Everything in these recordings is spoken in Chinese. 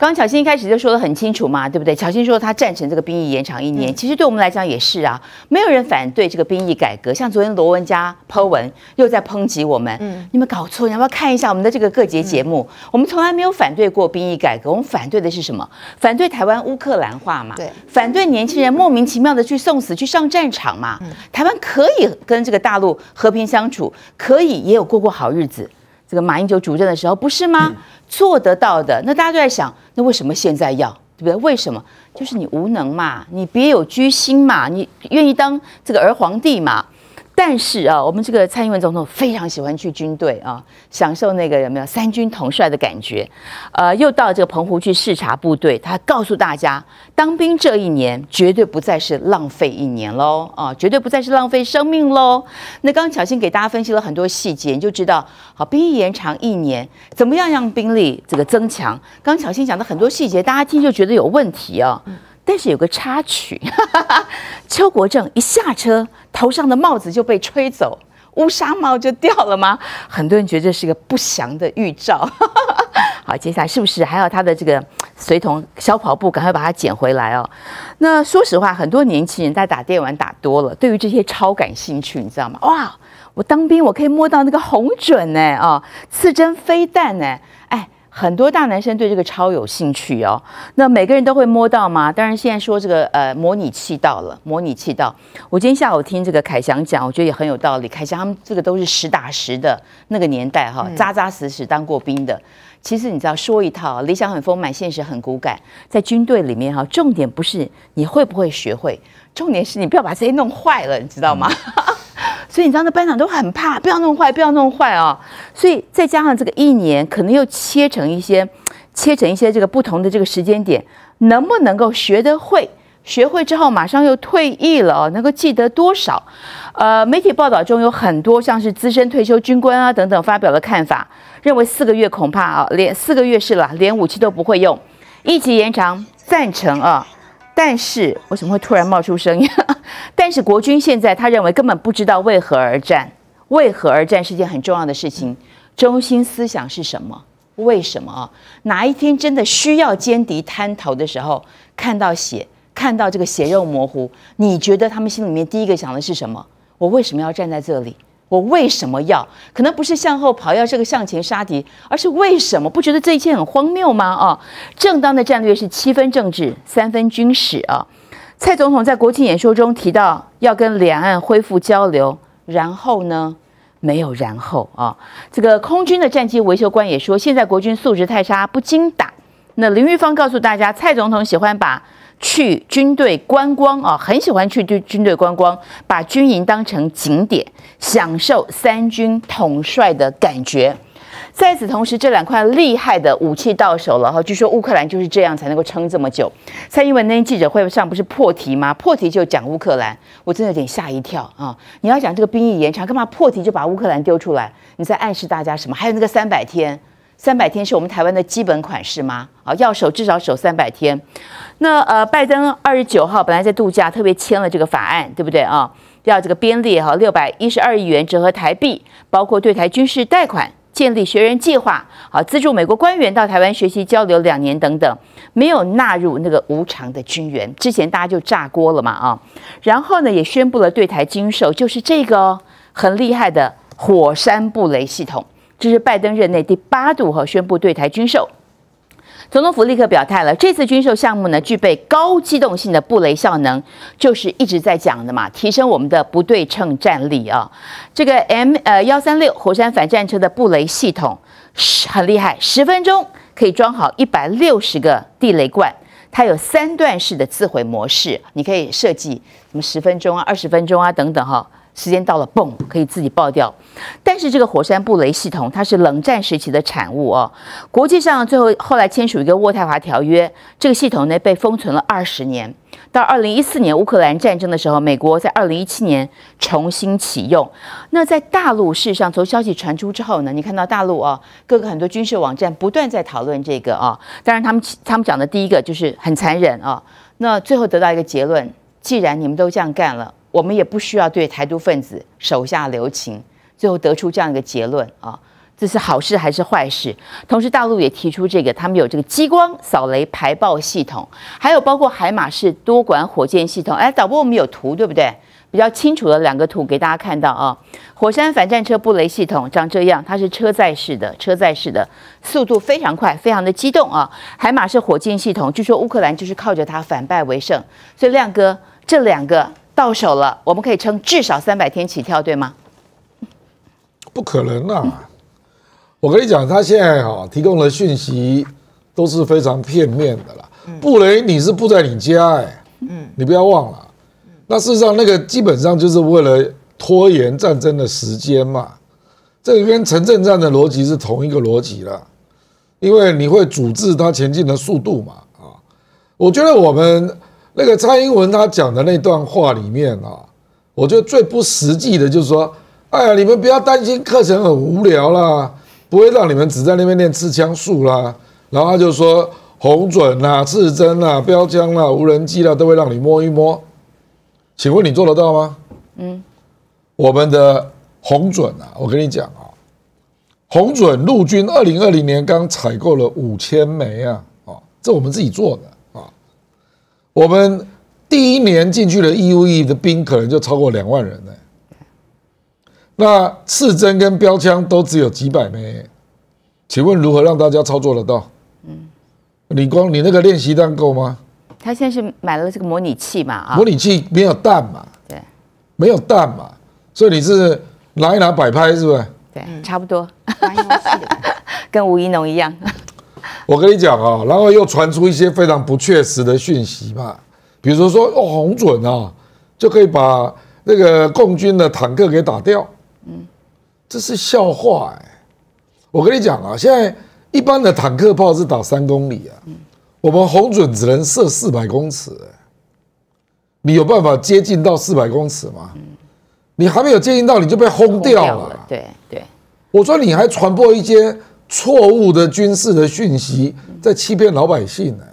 刚刚巧欣一开始就说的很清楚嘛，对不对？巧欣说他赞成这个兵役延长一年，其实对我们来讲也是啊，没有人反对这个兵役改革。像昨天罗文佳剖文又在抨击我们，嗯，你们搞错，你要不要看一下我们的这个各节节目？我们从来没有反对过兵役改革，我们反对的是什么？反对台湾乌克兰化嘛，对，反对年轻人莫名其妙的去送死、去上战场嘛。台湾可以跟这个大陆和平相处，可以也有过过好日子。这个马英九主政的时候，不是吗？做得到的。那大家都在想，那为什么现在要，对不对？为什么？就是你无能嘛，你别有居心嘛，你愿意当这个儿皇帝嘛。但是啊，我们这个蔡英文总统非常喜欢去军队啊，享受那个有没有三军统帅的感觉？呃，又到这个澎湖去视察部队，他告诉大家，当兵这一年绝对不再是浪费一年喽啊，绝对不再是浪费生命喽。那刚刚巧心给大家分析了很多细节，你就知道，好，兵役延长一年，怎么样让兵力这个增强？刚刚巧心讲的很多细节，大家听就觉得有问题啊。但是有个插曲，邱国正一下车，头上的帽子就被吹走，乌纱帽就掉了吗？很多人觉得这是个不祥的预兆。好，接下来是不是还要他的这个随同小跑步，赶快把它捡回来哦？那说实话，很多年轻人在打电玩打多了，对于这些超感兴趣，你知道吗？哇，我当兵我可以摸到那个红准呢，啊，刺针飞弹呢。很多大男生对这个超有兴趣哦，那每个人都会摸到吗？当然，现在说这个呃模拟器到了，模拟器到。我今天下午听这个凯翔讲，我觉得也很有道理。凯翔他们这个都是实打实的那个年代哈，扎扎实实当过兵的。其实你知道，说一套理想很丰满，现实很骨感。在军队里面哈，重点不是你会不会学会，重点是你不要把这些弄坏了，你知道吗？所以你知道那班长都很怕，不要弄坏，不要弄坏啊！所以再加上这个一年，可能又切成一些，切成一些这个不同的这个时间点，能不能够学得会？学会之后马上又退役了，能够记得多少？呃，媒体报道中有很多像是资深退休军官啊等等发表了看法，认为四个月恐怕啊，连四个月是了，连武器都不会用，一级延长赞成啊。但是为什么会突然冒出声音？但是国军现在他认为根本不知道为何而战，为何而战是件很重要的事情。中心思想是什么？为什么？哪一天真的需要歼敌滩头的时候，看到血，看到这个血肉模糊，你觉得他们心里面第一个想的是什么？我为什么要站在这里？我为什么要？可能不是向后跑，要这个向前杀敌，而是为什么？不觉得这一切很荒谬吗？啊，正当的战略是七分政治，三分军事啊。蔡总统在国庆演说中提到要跟两岸恢复交流，然后呢，没有然后啊。这个空军的战机维修官也说，现在国军素质太差，不经打。那林玉芳告诉大家，蔡总统喜欢把。去军队观光啊，很喜欢去军军队观光，把军营当成景点，享受三军统帅的感觉。在此同时，这两块厉害的武器到手了哈，据说乌克兰就是这样才能够撑这么久。蔡英文那天记者会上不是破题吗？破题就讲乌克兰，我真的有点吓一跳啊！你要讲这个兵役延长，干嘛破题就把乌克兰丢出来？你在暗示大家什么？还有那个三百天。三百天是我们台湾的基本款式吗？啊，要守至少守三百天。那呃，拜登二十九号本来在度假，特别签了这个法案，对不对啊？要这个编列哈六百一十二亿元折合台币，包括对台军事贷款、建立学人计划，好资助美国官员到台湾学习交流两年等等，没有纳入那个无偿的军援。之前大家就炸锅了嘛啊。然后呢，也宣布了对台军售，就是这个哦，很厉害的火山布雷系统。这是拜登任内第八度和宣布对台军售，总统府立刻表态了。这次军售项目呢，具备高机动性的布雷效能，就是一直在讲的嘛，提升我们的不对称战力啊。这个 M 呃幺三六火山反战车的布雷系统是很厉害，十分钟可以装好一百六十个地雷罐，它有三段式的自毁模式，你可以设计什么十分钟啊、二十分钟啊等等哈。时间到了，嘣，可以自己爆掉。但是这个火山布雷系统，它是冷战时期的产物哦。国际上最后后来签署一个渥太华条约，这个系统呢被封存了二十年。到二零一四年乌克兰战争的时候，美国在二零一七年重新启用。那在大陆事实上，从消息传出之后呢，你看到大陆啊，各个很多军事网站不断在讨论这个啊。当然，他们他们讲的第一个就是很残忍啊。那最后得到一个结论：既然你们都这样干了。我们也不需要对台独分子手下留情，最后得出这样一个结论啊！这是好事还是坏事？同时，大陆也提出这个，他们有这个激光扫雷排爆系统，还有包括海马式多管火箭系统。哎，导播，我们有图对不对？比较清楚的两个图给大家看到啊。火山反战车布雷系统长这样，它是车载式的，车载式的速度非常快，非常的激动啊。海马式火箭系统，据说乌克兰就是靠着它反败为胜。所以亮哥，这两个到手了，我们可以称至少三百天起跳，对吗？不可能啊！我跟你讲，他现在哈提供的讯息都是非常片面的啦。布雷，你是布在你家哎，嗯，你不要忘了。那事实上，那个基本上就是为了拖延战争的时间嘛。这个跟城镇战的逻辑是同一个逻辑了，因为你会阻滞他前进的速度嘛。啊，我觉得我们那个蔡英文他讲的那段话里面啊，我觉得最不实际的就是说，哎呀，你们不要担心课程很无聊啦，不会让你们只在那边练刺枪术啦。然后他就说，红准啦、刺针啦、标枪啦、无人机啦，都会让你摸一摸。请问你做得到吗？嗯，我们的红准啊，我跟你讲啊，红准陆军二零二零年刚采购了五千枚啊，哦，这我们自己做的啊。我们第一年进去的 E U E 的兵可能就超过两万人呢。那刺针跟标枪都只有几百枚，请问如何让大家操作得到？嗯，你光你那个练习弹够吗？他现在是买了这个模拟器嘛？啊，模拟器没有弹嘛？对，没有弹嘛，所以你是拿一拿摆拍是不是？对，差不多，跟吴一农一样。我跟你讲啊，然后又传出一些非常不确实的讯息嘛，比如说哦，红准啊，就可以把那个共军的坦克给打掉。嗯，这是笑话哎！我跟你讲啊，现在一般的坦克炮是打三公里啊。我们红准只能射四百公尺，你有办法接近到四百公尺吗？你还没有接近到，你就被轰掉了。对对，我说你还传播一些错误的军事的讯息，在欺骗老百姓呢。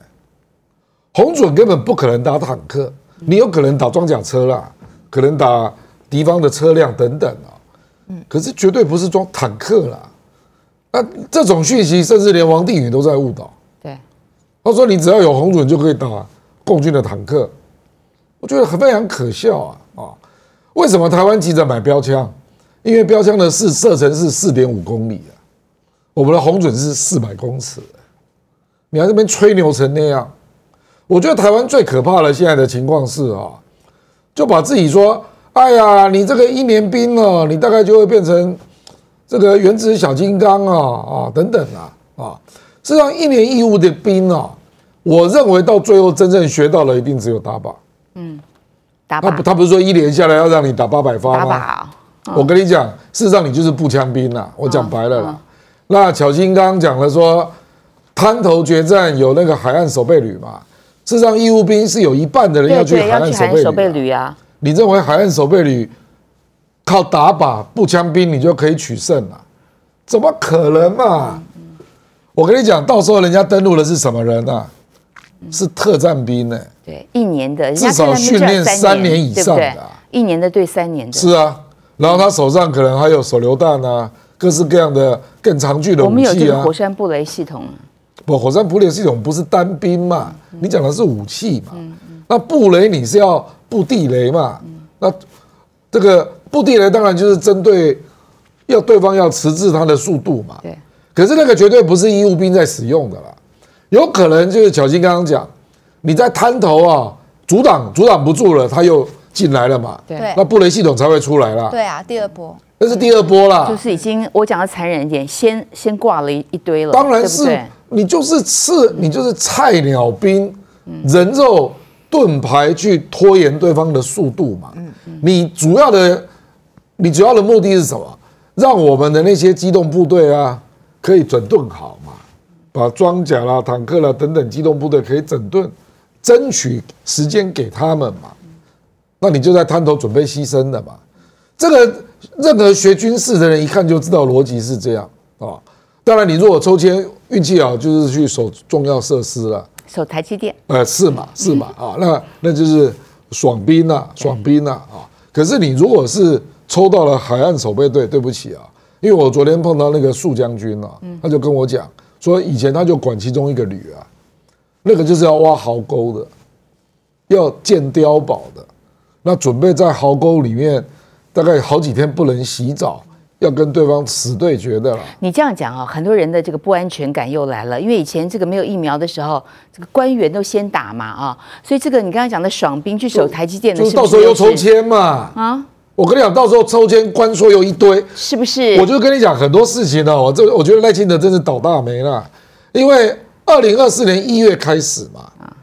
红准根本不可能打坦克，你有可能打装甲车啦，可能打敌方的车辆等等啊。嗯，可是绝对不是装坦克啦。那这种讯息，甚至连王定宇都在误导。对他说：“你只要有红准就可以打共军的坦克，我觉得很非常可笑啊！啊，为什么台湾急着买标枪？因为标枪的是射程是四点五公里啊，我们的红准是四百公尺，你还这边吹牛成那样？我觉得台湾最可怕的现在的情况是啊，就把自己说，哎呀，你这个一年兵哦，你大概就会变成这个原子小金刚啊啊等等啊啊，实际上一年义务的兵啊。”我认为到最后真正学到了一定只有打靶。嗯，打靶。他他不是说一年下来要让你打八百发吗？打靶。我跟你讲，事实上你就是步枪兵啦。我讲白了啦。那巧金刚讲了说，滩头决战有那个海岸守备旅嘛？事实上义务兵是有一半的人要去海岸守备旅啊。你认为海岸守备旅靠打靶步枪兵你就可以取胜了？怎么可能嘛？我跟你讲，到时候人家登陆的是什么人啊？是特战兵呢，对，一年的至少训练三年以上的，一年的对三年的，是啊。然后他手上可能还有手榴弹啊，各式各样的更长距的武器啊。我们有这个火山布雷系统，不，火山布雷系统不是单兵嘛？你讲的是武器嘛？那布雷你是要布地雷嘛？那这个布地雷当然就是针对要对方要迟滞它的速度嘛。对，可是那个绝对不是义务兵在使用的啦。有可能就是小金刚刚讲，你在滩头啊，阻挡阻挡不住了，他又进来了嘛？对，那布雷系统才会出来啦。对啊，第二波，那是第二波啦。就是已经我讲的残忍一点，先先挂了一一堆了。当然是你就是刺，你就是菜鸟兵，人肉盾牌去拖延对方的速度嘛。嗯嗯。你主要的，你主要的目的是什么？让我们的那些机动部队啊，可以整顿好嘛。把装甲啦、坦克啦等等机动部队可以整顿，争取时间给他们嘛。那你就在滩头准备牺牲的嘛。这个任何学军事的人一看就知道逻辑是这样啊。当然，你如果抽签运气好，就是去守重要设施了，守台积电。呃，是嘛 是嘛啊，那那就是爽兵呐，爽兵呐啊。可是你如果是抽到了海岸守备队，对不起啊，因为我昨天碰到那个树将军啊，他就跟我讲说，以前他就管其中一个旅啊，那个就是要挖壕沟的，要建碉堡的，那准备在壕沟里面大概好几天不能洗澡，要跟对方死对决的了。你这样讲啊，很多人的这个不安全感又来了，因为以前这个没有疫苗的时候，这个官员都先打嘛啊，所以这个你刚才讲的爽兵去守台积电的，就是到时候又抽签嘛啊。我跟你讲，到时候抽签官说又一堆，是不是？我就跟你讲很多事情呢。我这我觉得赖清德真是倒大霉了，因为二零二四年一月开始嘛，啊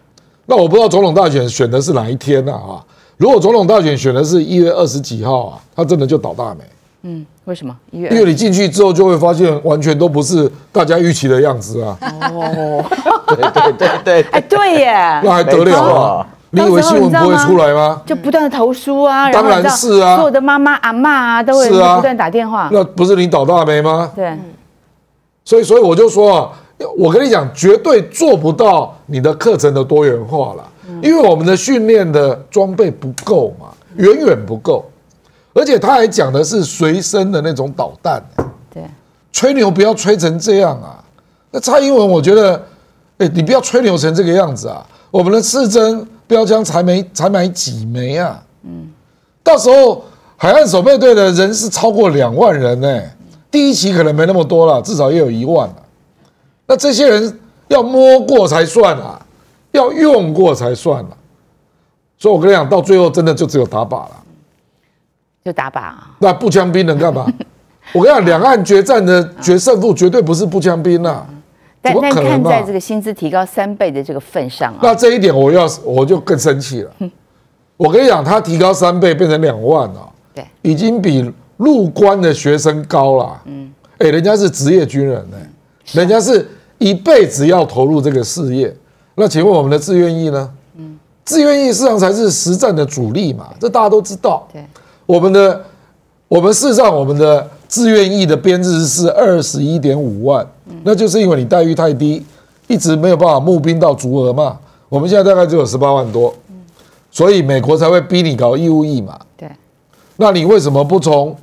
那我不知道总统大选选的是哪一天呢啊？如果总统大选选的是一月二十几号啊，他真的就倒大霉。嗯，为什么？因为你进去之后就会发现，完全都不是大家预期的样子啊。哦，对对对对，哎，对耶，那还得了啊？你以为新闻不会出来吗？就不断的投书啊，当然是啊，所有的妈妈阿妈啊，都会不断打电话。那不是你倒大霉吗？对，所以所以我就说啊，我跟你讲，绝对做不到你的课程的多元化了，因为我们的训练的装备不够嘛，远远不够。而且他还讲的是随身的那种导弹，对，吹牛不要吹成这样啊。那蔡英文，我觉得，哎，你不要吹牛成这个样子啊。我们的刺针。标枪才没才买几枚啊？嗯，到时候海岸守备队的人是超过两万人呢。第一期可能没那么多了，至少也有一万了。那这些人要摸过才算啊，要用过才算了。所以我跟你讲，到最后真的就只有打靶了，就打靶。啊那步枪兵能干嘛？我跟你讲，两岸决战的决胜负绝对不是步枪兵啊。但但看在这个薪资提高三倍的这个份上啊，那这一点我要我就更生气了。我跟你讲，他提高三倍变成两万了，对，已经比入关的学生高了。嗯，哎，人家是职业军人呢，人家是一辈子要投入这个事业。那请问我们的志愿役呢？嗯，志愿役市场才是实战的主力嘛，这大家都知道。对，我们的我们事实上我们的。自愿役的编制是二十一点五万，那就是因为你待遇太低，一直没有办法募兵到足额嘛。我们现在大概只有十八万多，所以美国才会逼你搞义务役嘛。对，那你为什么不从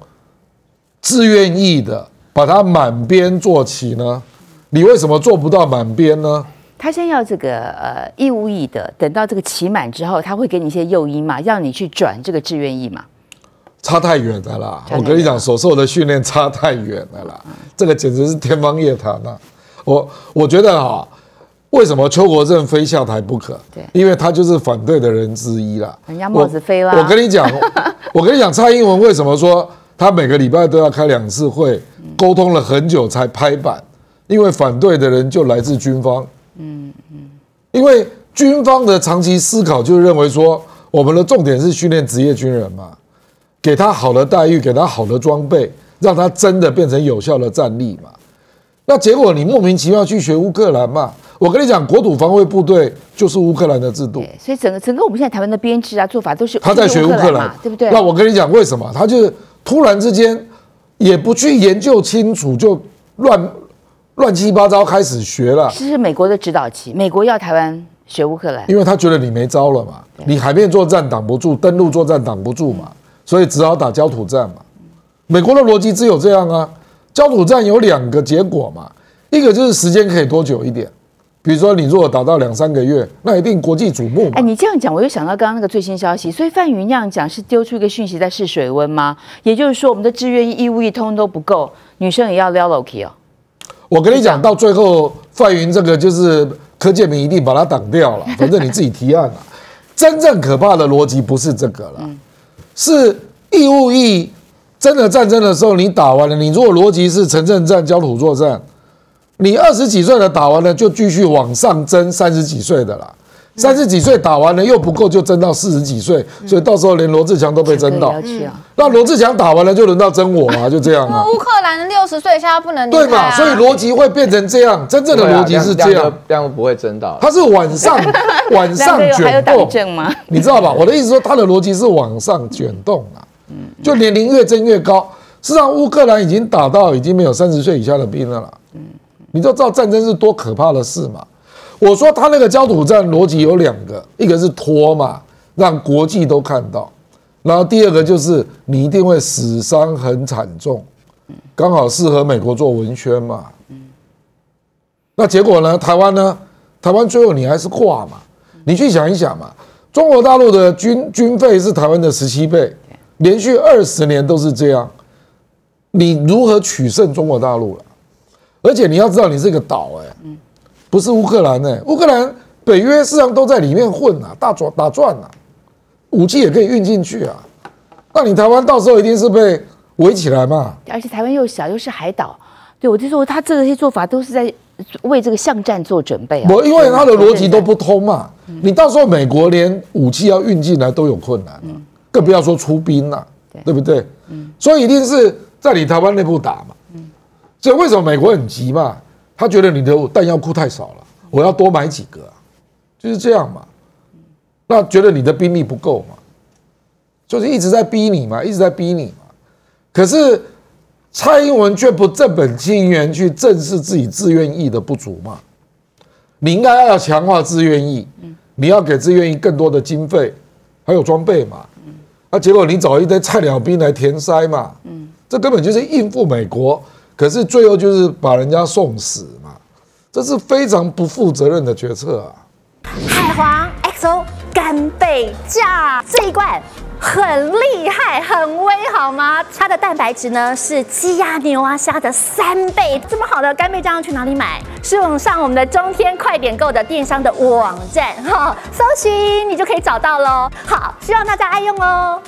自愿役的把它满编做起呢？你为什么做不到满编呢？他先要这个呃义务役的，等到这个期满之后，他会给你一些诱因嘛，让你去转这个志愿役嘛。差太远的啦！我跟你讲，所受的训练差太远的啦，这个简直是天方夜谭呐！我我觉得啊，为什么邱国正非下台不可？对，因为他就是反对的人之一啦。人家帽子飞了。我跟你讲，我跟你讲，蔡英文为什么说他每个礼拜都要开两次会，沟通了很久才拍板？因为反对的人就来自军方。嗯嗯。因为军方的长期思考就认为说，我们的重点是训练职业军人嘛。给他好的待遇，给他好的装备，让他真的变成有效的战力嘛？那结果你莫名其妙去学乌克兰嘛？我跟你讲，国土防卫部队就是乌克兰的制度。所以整个整个我们现在台湾的编制啊做法都是他在学乌克兰，对不对？那我跟你讲，为什么他就是突然之间也不去研究清楚，就乱乱七八糟开始学了？这是美国的指导期，美国要台湾学乌克兰，因为他觉得你没招了嘛，你海面作战挡不住，登陆作战挡不住嘛。所以只好打焦土战嘛，美国的逻辑只有这样啊。焦土战有两个结果嘛，一个就是时间可以多久一点，比如说你如果打到两三个月，那一定国际瞩目。哎，你这样讲，我又想到刚刚那个最新消息。所以范云那样讲是丢出一个讯息在试水温吗？也就是说，我们的志愿义务役通通都不够，女生也要撩 Loki 哦。我跟你讲，到最后范云这个就是柯建明一定把他挡掉了，反正你自己提案了。真正可怕的逻辑不是这个了。是义务役，真的战争的时候你打完了，你如果逻辑是城镇战、焦土作战，你二十几岁的打完了就继续往上争三十几岁的啦，三十几岁打完了又不够就增到四十几岁，所以到时候连罗志强都被增到，那罗志强打完了就轮到增我啊，就这样啊。乌克兰六十岁以下不能对嘛？所以逻辑会变成这样，真正的逻辑是这样，这样不会增到。他是晚上晚上卷动吗？你知道吧？我的意思说，他的逻辑是往上卷动啊，就年龄越增越高。实际上，乌克兰已经打到已经没有三十岁以下的兵了啦。嗯，你都知道战争是多可怕的事嘛？我说他那个焦土战逻辑有两个，一个是拖嘛，让国际都看到。然后第二个就是你一定会死伤很惨重，刚好适合美国做文宣嘛。那结果呢？台湾呢？台湾最后你还是挂嘛？你去想一想嘛。中国大陆的军军费是台湾的十七倍，连续二十年都是这样，你如何取胜中国大陆了？而且你要知道，你是一个岛，哎，不是乌克兰，呢，乌克兰北约事实上都在里面混啊，大转打转啊，武器也可以运进去啊。那你台湾到时候一定是被围起来嘛？而且台湾又小，又是海岛，对我就说他这些做法都是在为这个巷战做准备啊。我因为他的逻辑都不通嘛，你到时候美国连武器要运进来都有困难，更不要说出兵了，对不对？所以一定是在你台湾内部打嘛。所以为什么美国很急嘛？他觉得你的弹药库太少了，我要多买几个，就是这样嘛。那觉得你的兵力不够嘛？就是一直在逼你嘛，一直在逼你嘛。可是蔡英文却不正本清源去正视自己自愿意的不足嘛。你应该要强化自愿意，你要给自愿意更多的经费，还有装备嘛。那结果你找一堆菜鸟兵来填塞嘛。这根本就是应付美国，可是最后就是把人家送死嘛。这是非常不负责任的决策啊。海皇 XO 干贝酱这一罐很厉害，很威，好吗？它的蛋白质呢是鸡鸭牛啊虾的三倍。这么好的干贝酱要去哪里买？是用上我们的中天快点购的电商的网站哈，搜寻你就可以找到喽。好，希望大家爱用哦。